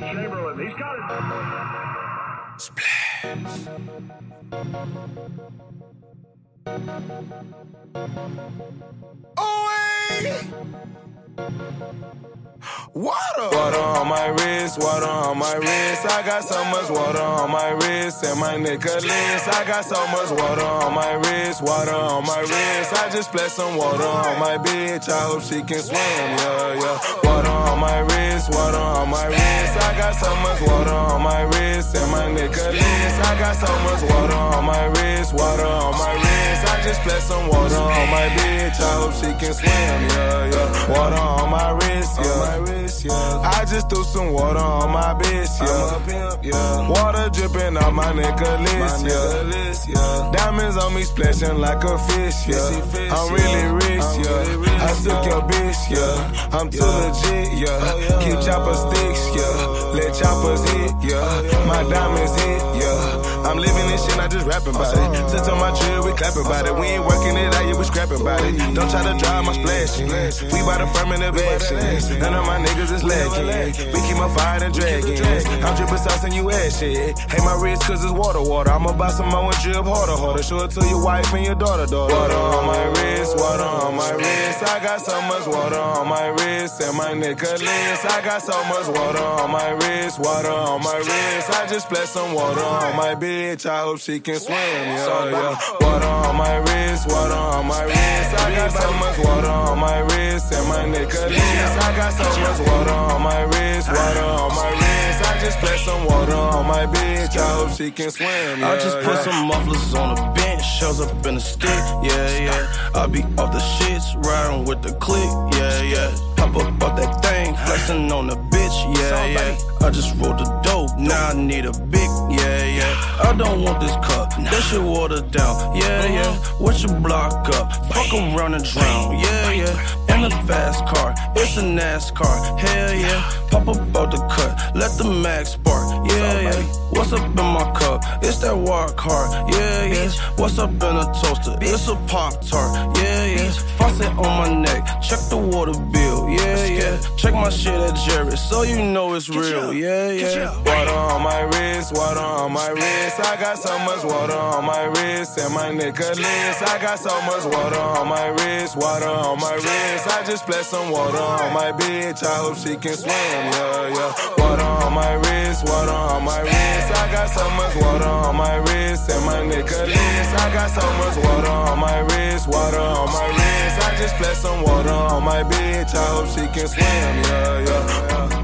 Chamberlain, he's got it. Splash. Water. Water on my wrist, water on my wrist. I got so much water on my wrist and my necklace. I got so much water on my wrist, water on my wrist. I just splashed some water on my bitch. I hope she can swim, yeah, yeah. Water on my wrist, water on my wrist. I got so much water on my wrist and my necklace. I got so much water on my wrist, water on my wrist. Just splashed some water on my bitch. I hope she can swim, yeah, yeah. Water on my wrist, yeah. I just threw some water on my bitch, yeah. Water dripping off my necklace, yeah. Diamonds on me splashing like a fish, yeah. I'm really rich, yeah. I took your bitch, yeah. I'm too legit, yeah. Keep chopper sticks, yeah. Let choppers hit, yeah. My diamonds hit, yeah. I'm living this shit, not just rapping about it. Uh-huh. Touch on my drill, we clapping about it. We ain't working it out, yeah, we scrapping about it. Don't try to drive my splashing. We by the affirmative action. None of my niggas is lacking. We keep my fire and dragging. I'm dripping sauce and you ass shit. Hate my wrist cause it's water, water. I'ma buy some more and drip harder, harder. Show it to your wife and your daughter, daughter. Water on my wrist, water on my wrist. I got so much water on my wrist and my necklace. I got so much water on my wrist, water on my wrist. I just splashed some water on my bitch. I hope she can swim, yeah, yeah. Water on my wrist, water on my wrist. I got so much water on my wrist and my necklace. I got so much water on my wrist, water on my wrist. I just splashed some water on my bitch. I hope she can swim, yeah, I just put yeah. some mufflers on the bench, shells up in the stick, yeah, yeah. I be off the shits, riding with the click, yeah, yeah. Pop up off that thing, flexing on the bitch, yeah, yeah. I just rolled the dope, now I need a big, yeah, yeah. I don't want this cup, that shit watered down, yeah, yeah. What you block up, fuck around and drown, yeah, yeah. In a fast car, it's a NASCAR, hell yeah. Pop up out the cut, let the mag spark, yeah, yeah. What's up in my cup? It's that Wockhardt, yeah, yeah. What's up in a toaster? It's a Pop Tart, yeah, yeah. My shit at Jerry, so you know it's real, yeah, yeah. Water on my wrist, water on my wrist. I got so much water on my wrist and my necklace. I got so much water on my wrist, water on my wrist. I just splashed some water on my bitch. I hope she can swim, yeah, yeah. Water on my wrist, water on my wrist. I got so much water on my wrist and my necklace. I got so much water on my wrist, water on my wrist. Just splashed some water on my bitch. I hope she can swim, yeah, yeah.